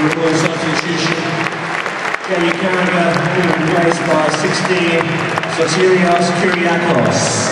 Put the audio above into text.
substitution. Kelly Carragher being replaced by 16 Sotirios Kyriakos.